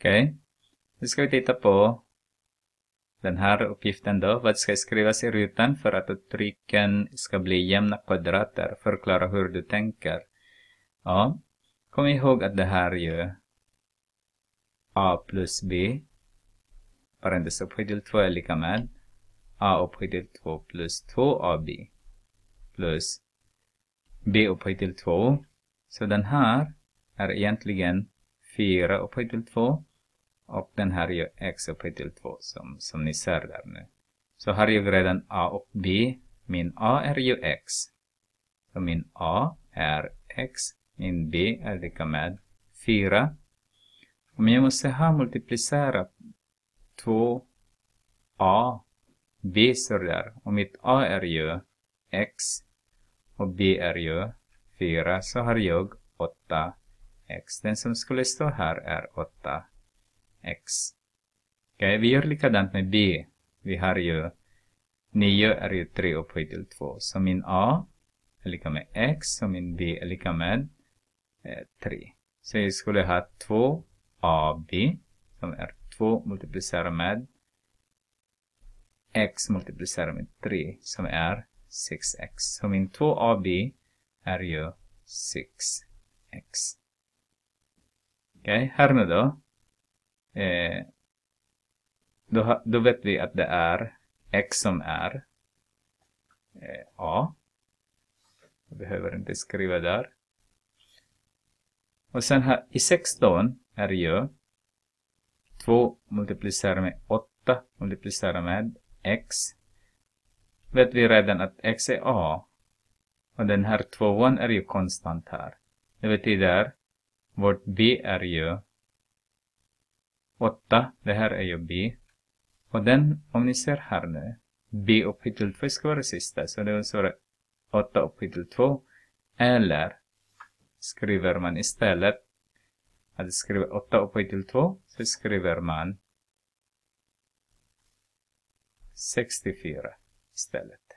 Okej. Okay. Nu ska vi titta på den här uppgiften då. Vad ska skrivas i rutan för att uttrycken ska bli jämna kvadrater? Förklara hur du tänker. Ja, kom ihåg att det här är ju a plus b parentes upphöjd till 2 är lika med a upphöjd till 2 plus 2ab plus b upphöjd till 2. Så den här är egentligen 4 upphöjd till 2 och den här är ju x upphöjt till 2 som, som ni ser där nu. Så har jag redan a och b. Min a är ju x. Så min a är x. Min b är lika med 4. Om jag måste ha multiplicerat 2a, b står där. Och mitt a är ju x och b är ju 4. Så har jag 8x. Den som skulle stå här är 8 x. Okay, vi gör likadant med b. Vi har ju 9 är ju 3 upphöjt till 2. Så min a är lika med x och min b är lika med eh, 3. Så jag skulle ha 2ab som är 2 multiplicerat med x multiplicerat med 3 som är 6x. Så min 2ab är ju 6x. Okej, okay, här nu då eh, då, då vet vi att det är x som är eh, a. Jag behöver inte skriva där. Och sen här i 16 är ju 2 multiplicerat med 8 multiplicerat med x. Vet vi redan att x är a. Och den här tvåan är ju konstant här. Det betyder vårt b är ju 8. Det här är ju B. Och den, om ni ser här nu, B upphöjt till 2 ska vara sista. Så det vill vara 8 upphöjt till 2. Eller skriver man istället att skriva 8 upphöjt till 2 så skriver man 64 istället.